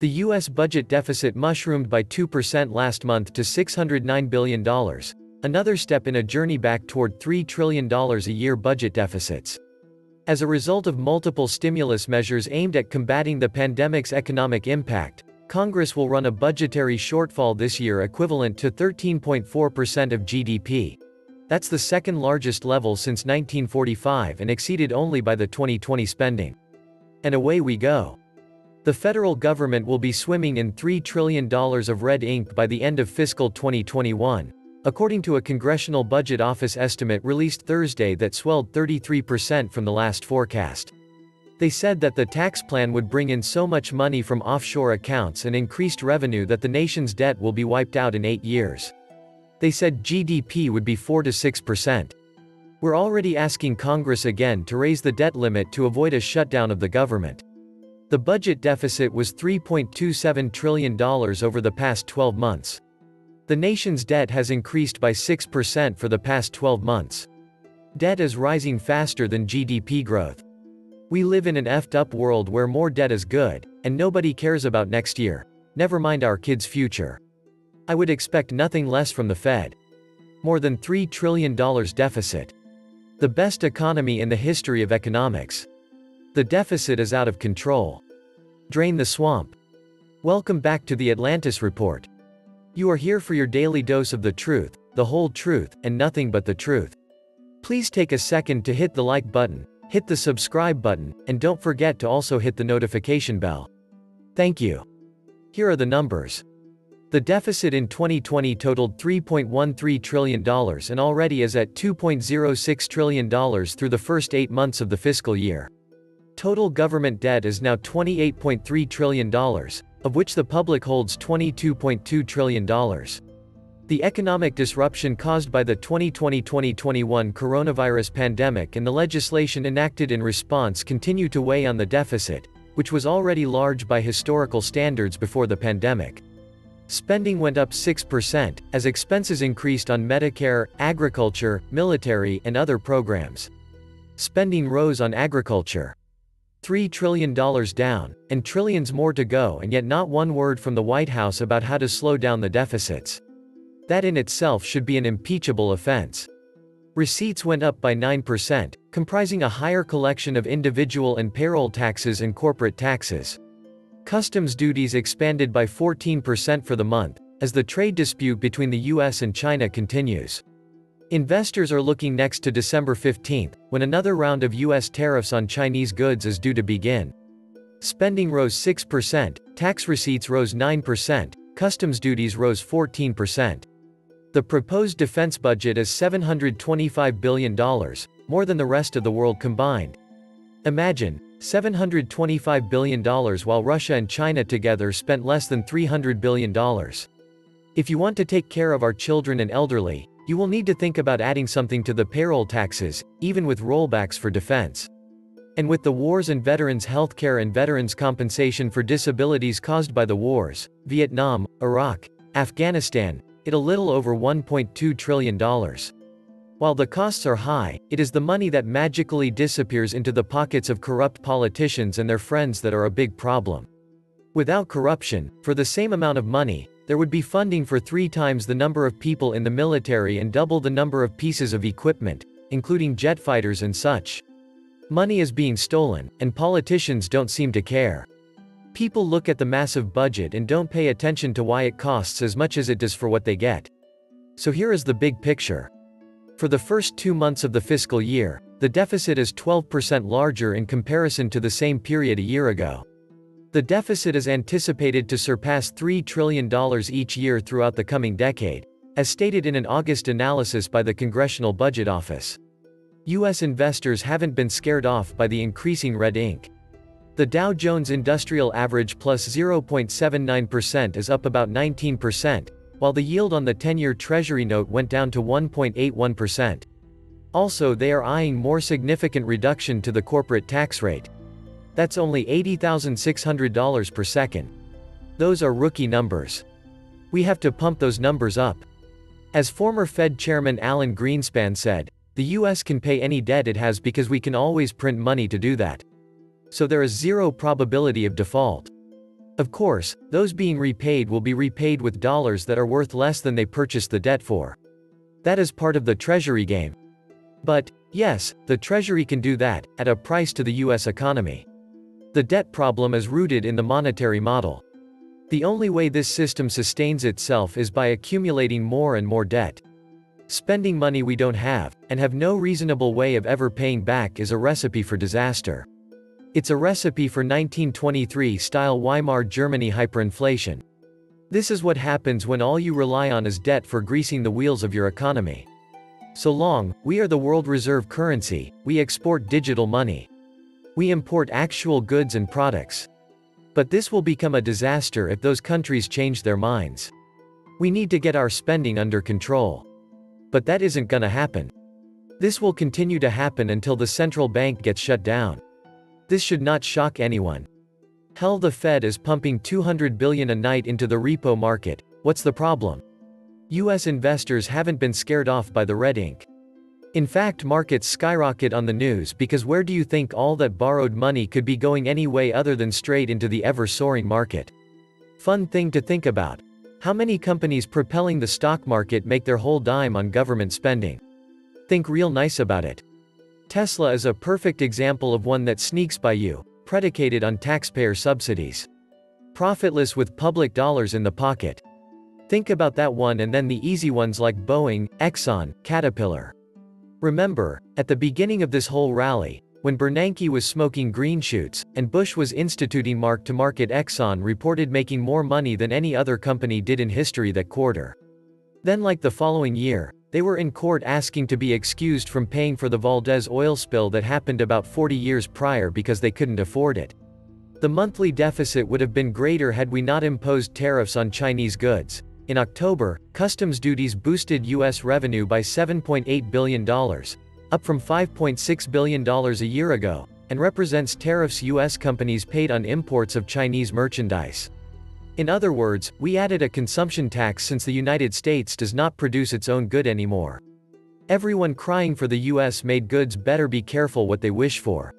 The U.S. budget deficit mushroomed by 2% last month to $609 billion, another step in a journey back toward $3 trillion a year budget deficits. As a result of multiple stimulus measures aimed at combating the pandemic's economic impact, Congress will run a budgetary shortfall this year equivalent to 13.4% of GDP. That's the second largest level since 1945 and exceeded only by the 2020 spending. And away we go. The federal government will be swimming in $3 trillion of red ink by the end of fiscal 2021, according to a Congressional Budget Office estimate released Thursday that swelled 33% from the last forecast. They said that the tax plan would bring in so much money from offshore accounts and increased revenue that the nation's debt will be wiped out in eight years. They said GDP would be 4 to 6%. We're already asking Congress again to raise the debt limit to avoid a shutdown of the government. The budget deficit was $3.27 trillion over the past 12 months. The nation's debt has increased by 6% for the past 12 months. Debt is rising faster than GDP growth. We live in an effed up world where more debt is good, and nobody cares about next year, never mind our kids' future. I would expect nothing less from the Fed. More than $3 trillion deficit. The best economy in the history of economics. The deficit is out of control. Drain the swamp. Welcome back to the Atlantis Report. You are here for your daily dose of the truth, the whole truth, and nothing but the truth. Please take a second to hit the like button, hit the subscribe button, and don't forget to also hit the notification bell. Thank you. Here are the numbers. The deficit in 2020 totaled $3.13 trillion and already is at $2.06 trillion through the first eight months of the fiscal year. Total government debt is now $28.3 trillion, of which the public holds $22.2 trillion. The economic disruption caused by the 2020-2021 coronavirus pandemic and the legislation enacted in response continue to weigh on the deficit, which was already large by historical standards before the pandemic. Spending went up 6%, as expenses increased on Medicare, agriculture, military, and other programs. Spending rose on agriculture. $3 trillion down, and trillions more to go and yet not one word from the White House about how to slow down the deficits. That in itself should be an impeachable offense. Receipts went up by 9%, comprising a higher collection of individual and payroll taxes and corporate taxes. Customs duties expanded by 14% for the month, as the trade dispute between the US and China continues. Investors are looking next to December 15, when another round of US tariffs on Chinese goods is due to begin. Spending rose 6%, tax receipts rose 9%, customs duties rose 14%. The proposed defense budget is $725 billion, more than the rest of the world combined. Imagine, $725 billion while Russia and China together spent less than $300 billion. If you want to take care of our children and elderly, you will need to think about adding something to the payroll taxes, even with rollbacks for defense. And with the wars and veterans healthcare and veterans compensation for disabilities caused by the wars, Vietnam, Iraq, Afghanistan, it a little over $1.2 trillion. While the costs are high, it is the money that magically disappears into the pockets of corrupt politicians and their friends that are a big problem. Without corruption, for the same amount of money, there would be funding for three times the number of people in the military and double the number of pieces of equipment, including jet fighters and such. Money is being stolen, and politicians don't seem to care. People look at the massive budget and don't pay attention to why it costs as much as it does for what they get. So here is the big picture. For the first two months of the fiscal year, the deficit is 12% larger in comparison to the same period a year ago. The deficit is anticipated to surpass $3 trillion each year throughout the coming decade, as stated in an August analysis by the Congressional Budget Office. U.S. investors haven't been scared off by the increasing red ink. The Dow Jones Industrial Average plus 0.79% is up about 19%, while the yield on the 10-year Treasury note went down to 1.81%. Also they are eyeing more significant reduction to the corporate tax rate. That's only $80,600 per second. Those are rookie numbers. We have to pump those numbers up. As former Fed Chairman Alan Greenspan said, the US can pay any debt it has because we can always print money to do that. So there is zero probability of default. Of course, those being repaid will be repaid with dollars that are worth less than they purchased the debt for. That is part of the Treasury game. But, yes, the Treasury can do that, at a price to the US economy. The debt problem is rooted in the monetary model. The only way this system sustains itself is by accumulating more and more debt. Spending money we don't have, and have no reasonable way of ever paying back is a recipe for disaster. It's a recipe for 1923-style Weimar Germany hyperinflation. This is what happens when all you rely on is debt for greasing the wheels of your economy. So long, we are the world reserve currency, we export digital money. We import actual goods and products. But this will become a disaster if those countries change their minds. We need to get our spending under control. But that isn't gonna happen. This will continue to happen until the central bank gets shut down. This should not shock anyone. Hell the Fed is pumping 200 billion a night into the repo market, what's the problem? US investors haven't been scared off by the red ink. In fact markets skyrocket on the news because where do you think all that borrowed money could be going anyway other than straight into the ever-soaring market? Fun thing to think about. How many companies propelling the stock market make their whole dime on government spending? Think real nice about it. Tesla is a perfect example of one that sneaks by you, predicated on taxpayer subsidies. Profitless with public dollars in the pocket. Think about that one and then the easy ones like Boeing, Exxon, Caterpillar. Remember, at the beginning of this whole rally, when Bernanke was smoking green shoots, and Bush was instituting mark-to-market Exxon reported making more money than any other company did in history that quarter. Then like the following year, they were in court asking to be excused from paying for the Valdez oil spill that happened about 40 years prior because they couldn't afford it. The monthly deficit would have been greater had we not imposed tariffs on Chinese goods. In October, customs duties boosted U.S. revenue by $7.8 billion, up from $5.6 billion a year ago, and represents tariffs U.S. companies paid on imports of Chinese merchandise. In other words, we added a consumption tax since the United States does not produce its own good anymore. Everyone crying for the US made goods better be careful what they wish for.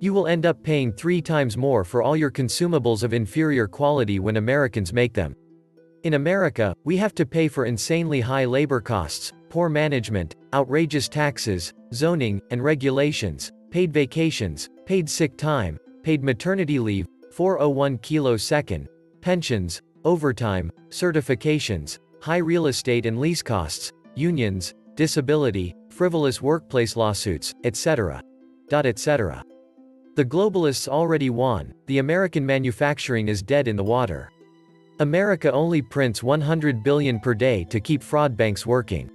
You will end up paying three times more for all your consumables of inferior quality when Americans make them. In America, we have to pay for insanely high labor costs, poor management, outrageous taxes, zoning, and regulations, paid vacations, paid sick time, paid maternity leave, 401 kilo second, pensions, overtime, certifications, high real estate and lease costs, unions, disability, frivolous workplace lawsuits, etc. etc. The globalists already won, the American manufacturing is dead in the water. America only prints 100 billion per day to keep fraud banks working.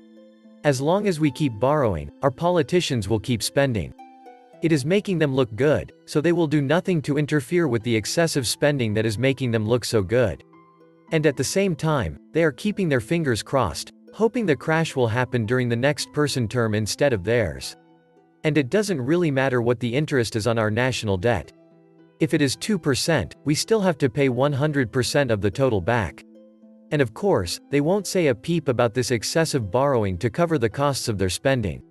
As long as we keep borrowing, our politicians will keep spending. It is making them look good, so they will do nothing to interfere with the excessive spending that is making them look so good. And at the same time, they are keeping their fingers crossed, hoping the crash will happen during the next person term instead of theirs. And it doesn't really matter what the interest is on our national debt. If it is 2%, we still have to pay 100% of the total back. And of course, they won't say a peep about this excessive borrowing to cover the costs of their spending.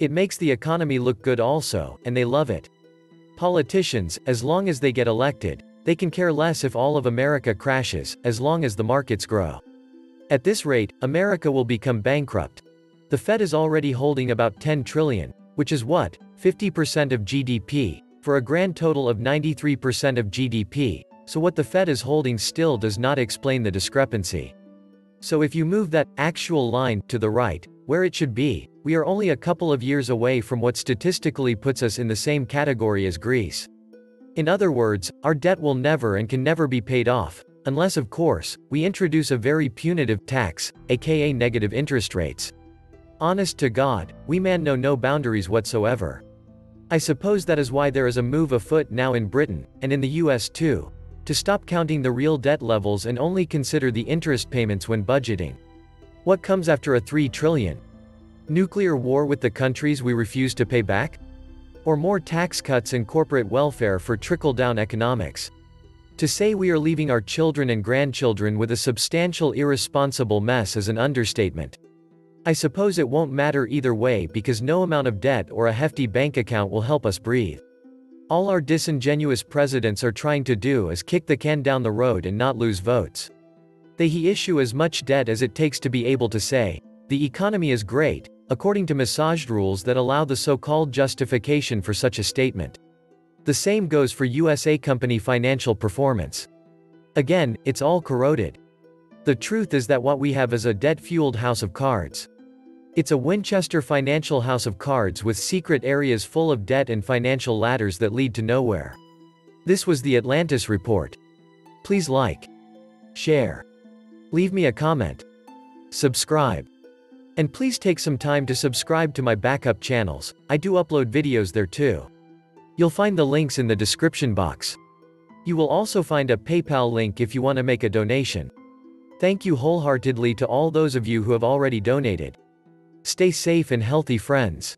It makes the economy look good also, and they love it. Politicians, as long as they get elected, they can care less if all of America crashes, as long as the markets grow. At this rate, America will become bankrupt. The Fed is already holding about 10 trillion, which is what, 50% of GDP, for a grand total of 93% of GDP, so what the Fed is holding still does not explain the discrepancy. So if you move that actual line to the right, where it should be, we are only a couple of years away from what statistically puts us in the same category as Greece. In other words, our debt will never and can never be paid off, unless of course, we introduce a very punitive tax, aka negative interest rates. Honest to God, we man know no boundaries whatsoever. I suppose that is why there is a move afoot now in Britain, and in the US too, to stop counting the real debt levels and only consider the interest payments when budgeting. What comes after a 3 trillion? Nuclear war with the countries we refuse to pay back? Or more tax cuts and corporate welfare for trickle-down economics? To say we are leaving our children and grandchildren with a substantial irresponsible mess is an understatement. I suppose it won't matter either way because no amount of debt or a hefty bank account will help us breathe. All our disingenuous presidents are trying to do is kick the can down the road and not lose votes. They he issue as much debt as it takes to be able to say, the economy is great, according to massaged rules that allow the so-called justification for such a statement. The same goes for USA company financial performance. Again, it's all corroded. The truth is that what we have is a debt-fueled house of cards. It's a Winchester financial house of cards with secret areas full of debt and financial ladders that lead to nowhere. This was the Atlantis Report. Please like, share, leave me a comment, subscribe. And please take some time to subscribe to my backup channels, I do upload videos there too. You'll find the links in the description box. You will also find a PayPal link if you want to make a donation. Thank you wholeheartedly to all those of you who have already donated. Stay safe and healthy friends.